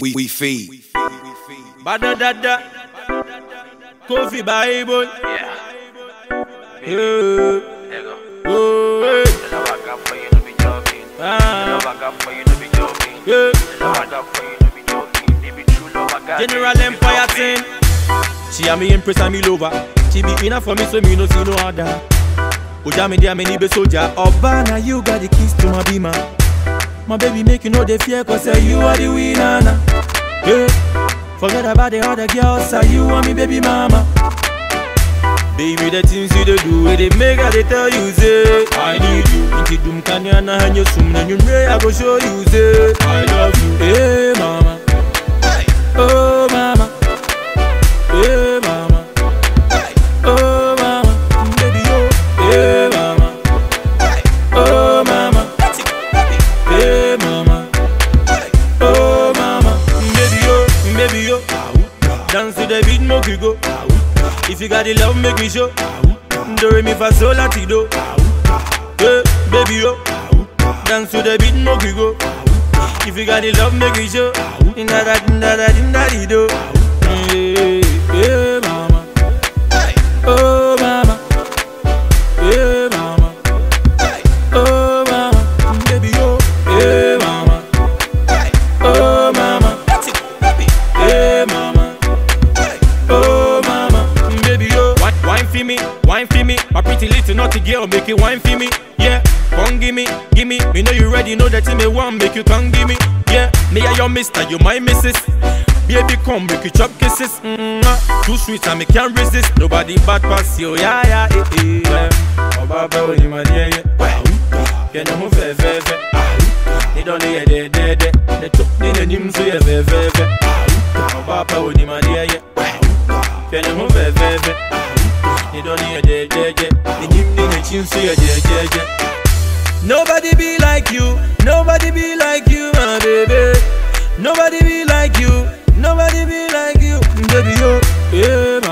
we, we, we feed. Bada dada. Kofi Bible. Yeah, Yeah. Oh, hey. The love I got for you, no be joking. The love I got for you, no be joking. yeah. The love I got for you, no be joking. Baby, true love I got. General Empire thing. She a me impress and me lover. She be enough for me so me no see no other. Oja me dia me ni be soldier. Oba na you got the keys to my beamer. My baby make you know the fear cause say you are the winner now. Yeah. Forget about the other girls, say you are me baby mama. Baby, the things you dey do, it dey make I dey tell you say I need you. Inti dum kanya na hanyo sum na nyumre I go show you say I love you. Hey mama, make we go. If you got the love, make me show. Do re mi fa sol la ti do. Yeah, baby yo. Dance to the beat, make we go. If you got the love, make me show. Inda da inda da inda di do. Pretty naughty girl, make it wine for me. Yeah, come give me, give me. Know you ready, know that you me want, make you come give me. Yeah, me are your mister, you my missus. Baby, come make you chop kisses. Mm-hmm. Too sweet and me can't resist. Nobody bad pass you, yeah yeah eh eh. Yeah. Oh baba, when you my dear, yeah. Yeah, no more fair fair fair. Ni don't hear de de de. The chop ni the nim so yeah fair fair fair. Oh baba, when you fẹ́ fẹ́. Nítorí ẹ̀jẹ̀ jẹ́jẹ́. Èyí ni ṣí ń sí ẹ̀jẹ̀ jẹ́jẹ́. Nobody be like you, nobody be like you, my baby. Nobody be like you, nobody be like you, mm, baby. Oh, yeah.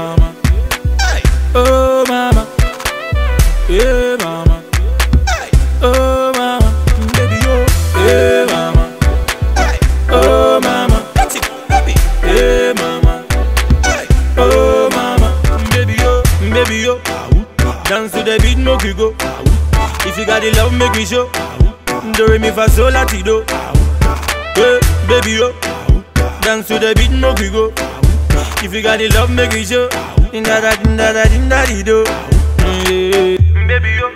Dance to the beat, make we go. If you got the love, make me show. Do re mi fa sol la ti. Hey, baby yo. Dance to the beat, make we go. If you got the love, make me show. Inda da inda da inda di do. Baby yo.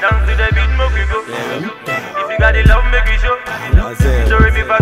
Dance to the beat, make we go. If you got the love, make me show. Do re mi fa